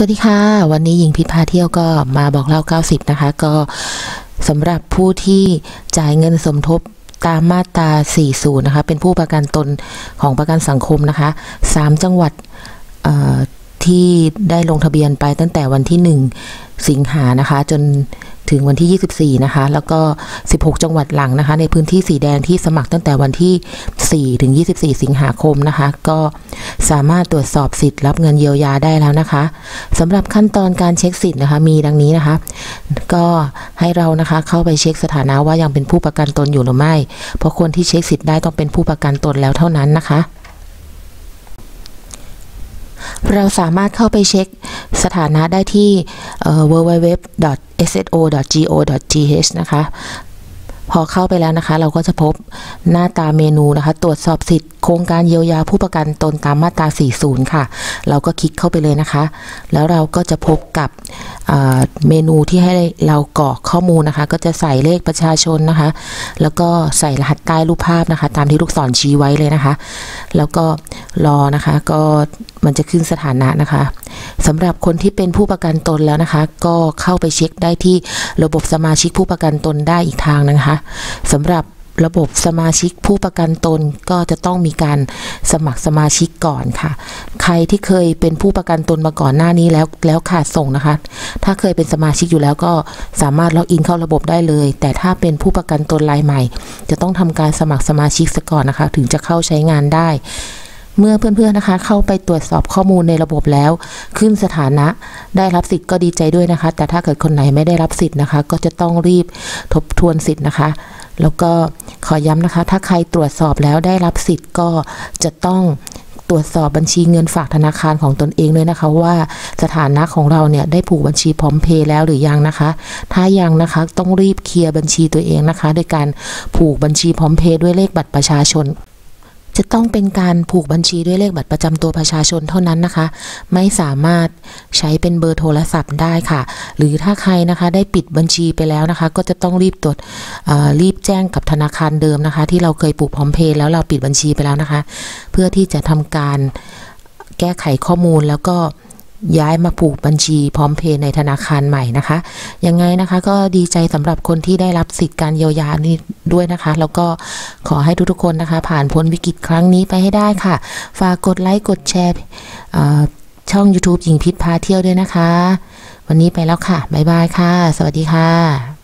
สวัสดีค่ะ วันนี้หญิงพิพาเที่ยวก็มาบอกเล่า 90 นะคะ ก็สำหรับผู้ที่จ่ายเงินสมทบตามมาตรา 40 นะคะ เป็นผู้ประกันตนของประกันสังคมนะคะ 3 จังหวัดที่ได้ลงทะเบียนไปตั้งแต่วันที่ 1 สิงหานะคะ จน ถึงวันที่ 24 นะคะ แล้วก็ 16 จังหวัดหลังนะคะ ในพื้นที่สีแดงที่สมัครตั้งแต่วันที่ 4 ถึง 24 สิงหาคมนะคะ ก็สามารถตรวจสอบสิทธิ์รับเงินเยียวยาได้แล้วนะคะสำหรับขั้นตอนการเช็คสิทธิ์นะคะ มีดังนี้นะคะ ก็ให้เรานะคะเข้าไปเช็คสถานะว่ายังเป็นผู้ประกันตนอยู่หรือไม่ เพราะคนที่เช็คสิทธิ์ได้ต้องเป็นผู้ประกันตนแล้วเท่านั้นนะคะเราสามารถเข้าไปเช็ค สถานะได้ที่ www.sso.go.th นะคะ พอเข้าไปแล้วนะคะ เราก็จะพบหน้าตาเมนูนะคะ ตรวจสอบสิทธิ์โครงการเยียวยาผู้ประกันตนตามมาตรา 40 ค่ะ เราก็คลิกเข้าไปเลยนะคะ แล้วเราก็จะพบกับเมนูที่ให้เรากรอกข้อมูลนะคะ ก็จะใส่เลขประชาชนนะคะ แล้วก็ใส่รหัสใต้รูปภาพนะคะ ตามที่ลูกศรชี้ไว้เลยนะคะ แล้วก็รอนะคะ ก็มันจะขึ้นสถานะนะคะ สำหรับคนที่เป็นผู้ประกันตนแล้วนะคะ ก็เข้าไปเช็คได้ที่ระบบสมาชิกผู้ประกันตนได้อีกทางนะคะสำหรับระบบสมาชิกผู้ประกันตนก็จะต้องมีการสมัครสมาชิกก่อนค่ะ ใครที่เคยเป็นผู้ประกันตนมาก่อนหน้านี้แล้วแล้วขาดส่งนะคะ ถ้าเคยเป็นสมาชิกอยู่แล้วก็สามารถล็อกอินเข้าระบบได้เลย แต่ถ้าเป็นผู้ประกันตนรายใหม่ จะต้องทำการสมัครสมาชิกซะก่อนนะคะ ถึงจะเข้าใช้งานได้ เมื่อเพื่อนๆนะคะ เข้าไปตรวจสอบข้อมูลในระบบแล้ว ขึ้นสถานะได้รับสิทธิ์ก็ดีใจด้วยนะคะ แต่ถ้าเกิดคนไหนไม่ได้รับสิทธิ์นะคะ ก็จะต้องรีบทบทวนสิทธิ์นะคะ แล้วก็ขอย้ำนะคะ ถ้าใครตรวจสอบแล้วได้รับสิทธิ์ก็จะต้องตรวจสอบบัญชีเงินฝากธนาคารของตนเองเลยนะคะ ว่าสถานะของเราเนี่ยได้ผูกบัญชีพร้อมเพย์แล้วหรือยังนะคะ ถ้ายังนะคะต้องรีบเคลียร์บัญชีตัวเองนะคะ โดยการผูกบัญชีพร้อมเพย์ด้วยเลขบัตรประชาชน จะต้องเป็นการผูกบัญชีด้วยเลขบัตรประจำตัวประชาชนเท่านั้นนะคะ ไม่สามารถใช้เป็นเบอร์โทรศัพท์ได้ค่ะ หรือถ้าใครนะคะได้ปิดบัญชีไปแล้วนะคะ ก็จะต้องรีบตรวจรีบแจ้งกับธนาคารเดิมนะคะ ที่เราเคยผูกพร้อมเพย์แล้วเราปิดบัญชีไปแล้วนะคะ เพื่อที่จะทำการแก้ไขข้อมูลแล้วก็ ย้ายมาผูกบัญชีพร้อมเพย์ในธนาคารใหม่นะคะ ยังไงนะคะก็ดีใจสำหรับคนที่ได้รับสิทธิ์การเยียวยานี้ด้วยนะคะ แล้วก็ขอให้ทุกๆคนนะคะ ผ่านพ้นวิกฤตครั้งนี้ไปให้ได้ค่ะ ฝากกดไลค์กดแชร์ช่อง YouTube หญิงพิษพาเที่ยวด้วยนะคะ วันนี้ไปแล้วค่ะ บ๊ายบายค่ะ สวัสดีค่ะ